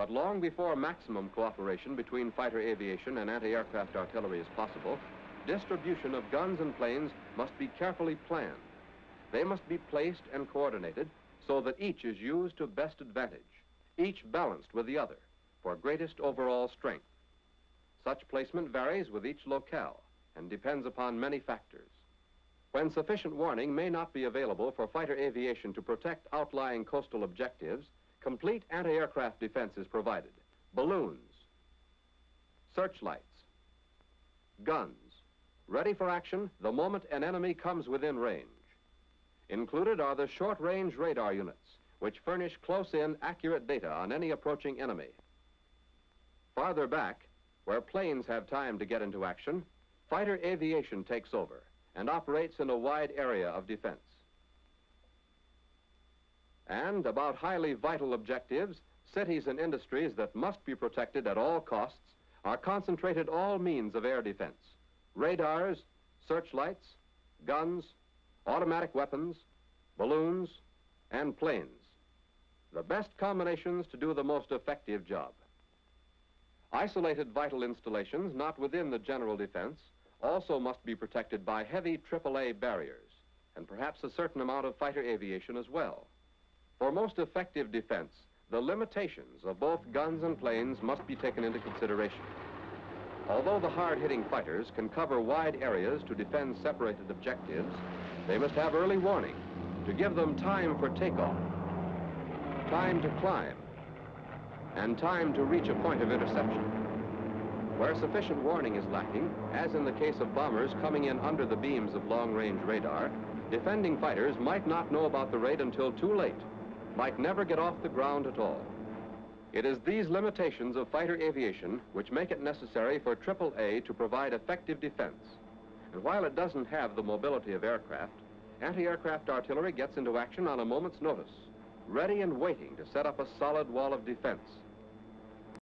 But long before maximum cooperation between fighter aviation and anti-aircraft artillery is possible, distribution of guns and planes must be carefully planned. They must be placed and coordinated so that each is used to best advantage, each balanced with the other for greatest overall strength. Such placement varies with each locale and depends upon many factors. When sufficient warning may not be available for fighter aviation to protect outlying coastal objectives, complete anti-aircraft defense is provided. Balloons, searchlights, guns, ready for action the moment an enemy comes within range. Included are the short-range radar units, which furnish close-in, accurate data on any approaching enemy. Farther back, where planes have time to get into action, fighter aviation takes over and operates in a wide area of defense. And about highly vital objectives, cities and industries that must be protected at all costs are concentrated all means of air defense. Radars, searchlights, guns, automatic weapons, balloons, and planes. The best combinations to do the most effective job. Isolated vital installations not within the general defense also must be protected by heavy AAA barriers and perhaps a certain amount of fighter aviation as well. For most effective defense, the limitations of both guns and planes must be taken into consideration. Although the hard-hitting fighters can cover wide areas to defend separated objectives, they must have early warning to give them time for takeoff, time to climb, and time to reach a point of interception. Where sufficient warning is lacking, as in the case of bombers coming in under the beams of long-range radar, defending fighters might not know about the raid until too late, might never get off the ground at all. It is these limitations of fighter aviation which make it necessary for AAA to provide effective defense. And while it doesn't have the mobility of aircraft, anti-aircraft artillery gets into action on a moment's notice, ready and waiting to set up a solid wall of defense